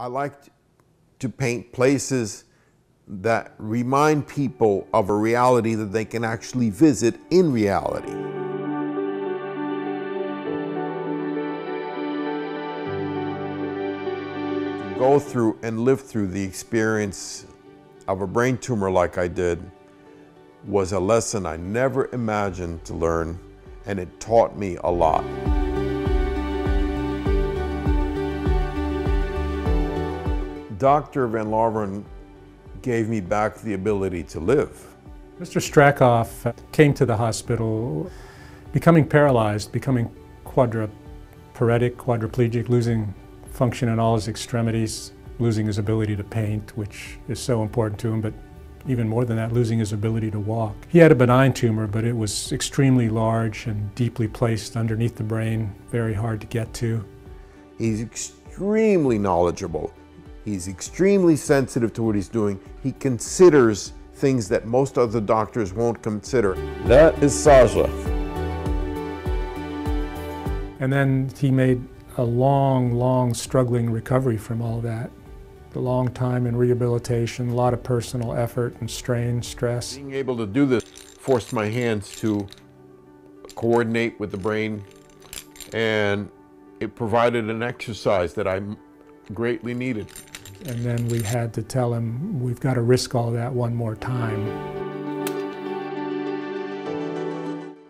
I like to paint places that remind people of a reality that they can actually visit in reality. Go through and live through the experience of a brain tumor like I did was a lesson I never imagined to learn, and it taught me a lot. Dr. Van Loveren gave me back the ability to live. Mr. Strachov came to the hospital becoming paralyzed, becoming quadriparetic, quadriplegic, losing function in all his extremities, losing his ability to paint, which is so important to him, but even more than that, losing his ability to walk. He had a benign tumor, but it was extremely large and deeply placed underneath the brain, very hard to get to. He's extremely knowledgeable. He's extremely sensitive to what he's doing. He considers things that most other doctors won't consider. That is Sasha. And then he made a long, long struggling recovery from all that. A long time in rehabilitation, a lot of personal effort and strain, stress. Being able to do this forced my hands to coordinate with the brain and it provided an exercise that I greatly needed. And then we had to tell him, we've got to risk all that one more time.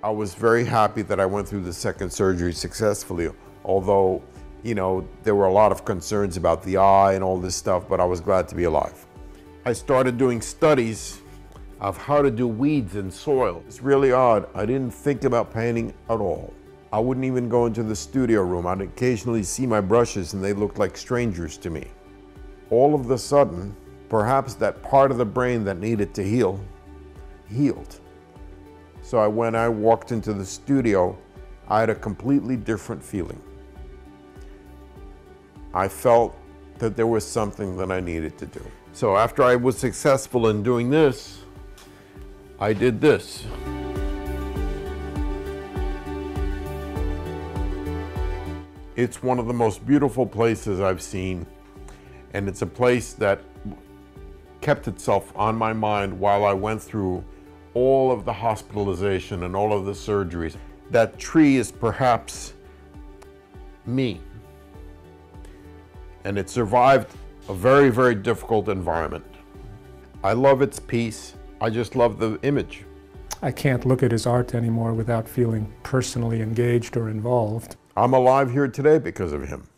I was very happy that I went through the second surgery successfully, although, you know, there were a lot of concerns about the eye and all this stuff, but I was glad to be alive. I started doing studies of how to do weeds in soil. It's really odd. I didn't think about painting at all. I wouldn't even go into the studio room. I'd occasionally see my brushes and they looked like strangers to me all of the sudden, perhaps that part of the brain that needed to heal, healed. So I, when I walked into the studio, I had a completely different feeling. I felt that there was something that I needed to do. So after I was successful in doing this, I did this. It's one of the most beautiful places I've seen and it's a place that kept itself on my mind while I went through all of the hospitalization and all of the surgeries. That tree is perhaps me. And it survived a very, very difficult environment. I love its peace. I just love the image. I can't look at his art anymore without feeling personally engaged or involved. I'm alive here today because of him.